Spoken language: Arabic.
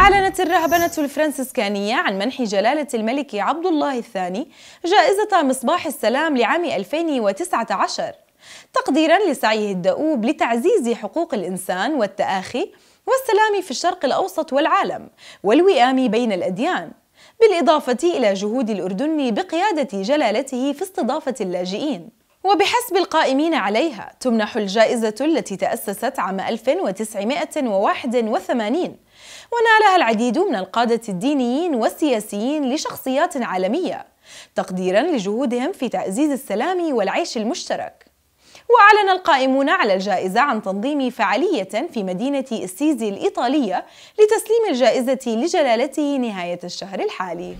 أعلنت الرهبنة الفرنسيسكانية عن منح جلالة الملك عبد الله الثاني جائزة مصباح السلام لعام 2019 تقديرا لسعيه الدؤوب لتعزيز حقوق الإنسان والتآخي والسلام في الشرق الأوسط والعالم والوئام بين الأديان بالإضافة إلى جهود الأردن بقيادة جلالته في استضافة اللاجئين. وبحسب القائمين عليها تمنح الجائزة التي تأسست عام 1981 ونالها العديد من القادة الدينيين والسياسيين لشخصيات عالمية تقديرا لجهودهم في تعزيز السلام والعيش المشترك. وأعلن القائمون على الجائزة عن تنظيم فعالية في مدينة السيزي الإيطالية لتسليم الجائزة لجلالته نهاية الشهر الحالي.